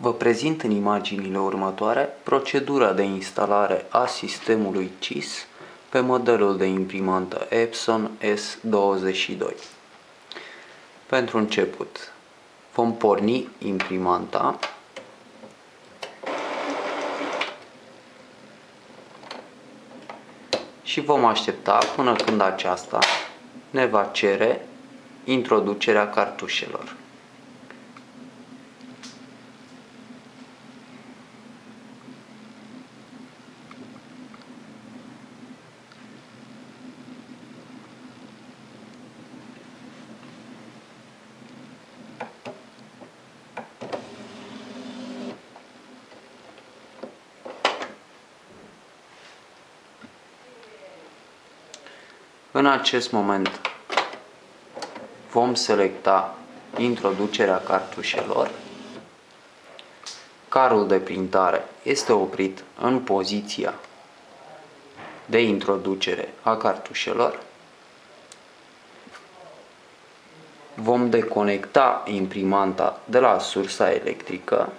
Vă prezint în imaginile următoare procedura de instalare a sistemului CIS pe modelul de imprimantă Epson S22. Pentru început, vom porni imprimanta și vom aștepta până când aceasta ne va cere introducerea cartușelor. În acest moment vom selecta introducerea cartușelor. Carul de printare este oprit în poziția de introducere a cartușelor. Vom deconecta imprimanta de la sursa electrică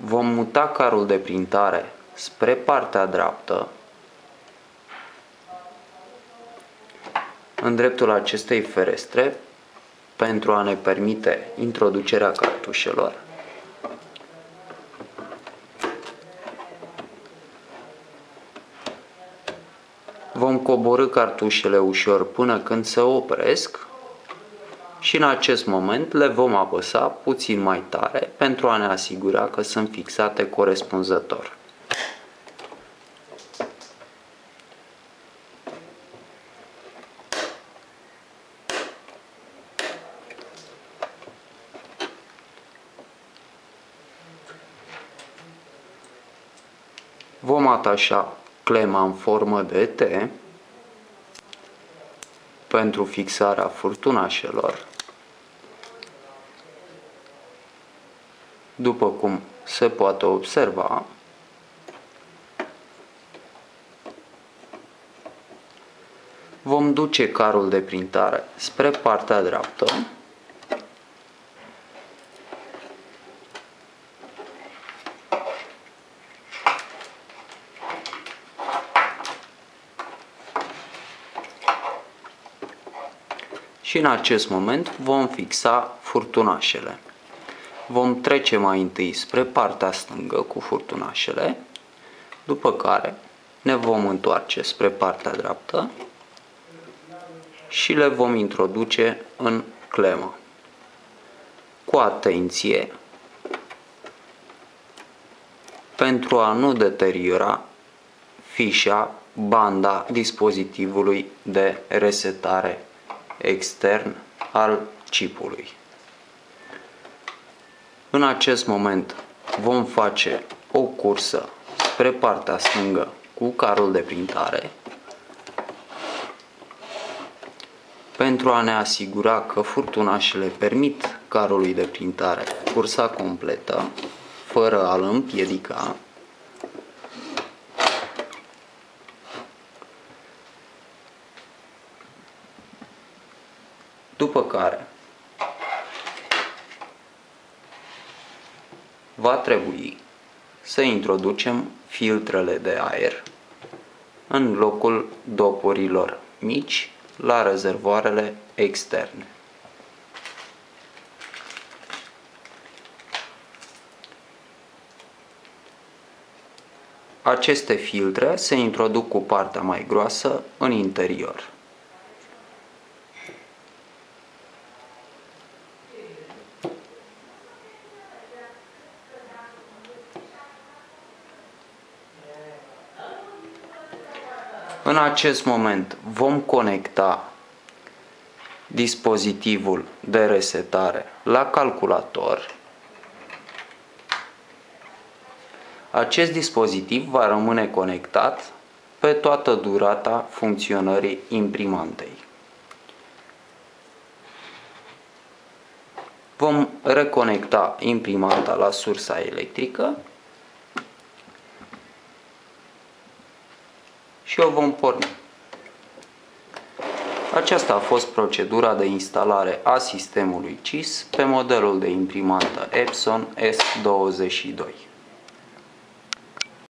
Vom muta carul de printare spre partea dreaptă în dreptul acestei ferestre pentru a ne permite introducerea cartușelor. Vom coborâ cartușele ușor până când se opresc și în acest moment le vom apăsa puțin mai tare pentru a ne asigura că sunt fixate corespunzător. Vom atașa clema în formă de T pentru fixarea furtunașelor. După cum se poate observa, vom duce carul de printare spre partea dreaptă și în acest moment vom fixa furtunașele. Vom trece mai întâi spre partea stângă cu furtunașele, după care ne vom întoarce spre partea dreaptă și le vom introduce în clemă. Cu atenție pentru a nu deteriora fișa, banda dispozitivului de resetare extern al chipului. În acest moment vom face o cursă spre partea stângă cu carul de printare pentru a ne asigura că furtunașele permit carului de printare cursa completă fără a-l împiedica. După care va trebui să introducem filtrele de aer în locul dopurilor mici la rezervoarele externe. Aceste filtre se introduc cu partea mai groasă în interior. În acest moment vom conecta dispozitivul de resetare la calculator. Acest dispozitiv va rămâne conectat pe toată durata funcționării imprimantei. Vom reconecta imprimanta la sursa electrică și o vom porni. Aceasta a fost procedura de instalare a sistemului CIS pe modelul de imprimantă Epson S22.